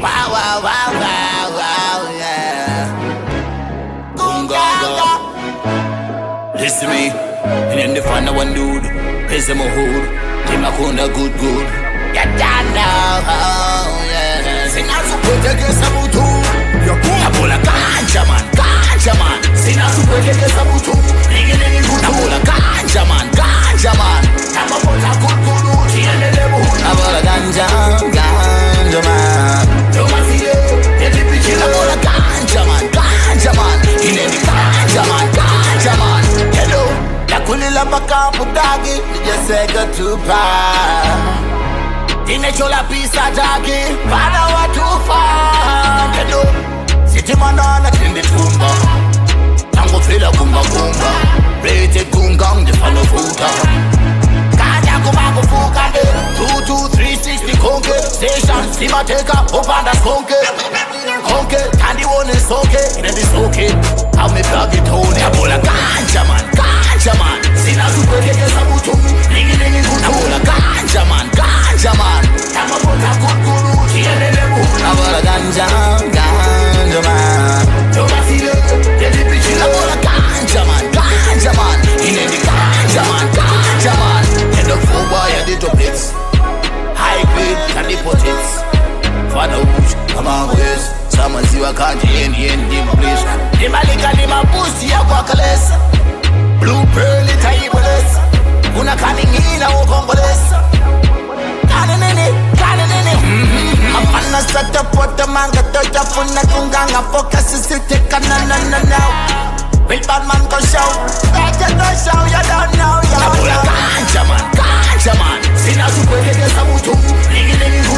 Wow, wow, wow, wow, wow, yeah. Gungaga. Listen to me. And then the find one dude. Is a hood. Him a kunda good, good. Yakulila mpaka putagi. Nijasega tupa Tinechola pisa jagi. Pada watufa Hello. Siti manana tindi tumba Tango fila kumba kumba Rete kungang defano futa Kanya kumago fuka de 22360 konke. Station simateka upanda skonke. Konke kandi wone soke Inendi soke Ame plagi tone Abola ganja man Kama West Samaziwa kanji Yendi yendi Dima please. Dima lika dima boost ya kwa kalesa. Blue pearl itaibolesa Una kaningina ukongolesa Kani nini, kani nini Hapana sata pota manga Toja funa kunganga Foka sisite kanana na now Real bad man go show? Better go show You don't know, you don't know Ganja man, ganja man. Sina sukweke kesa mutu Nigi nigi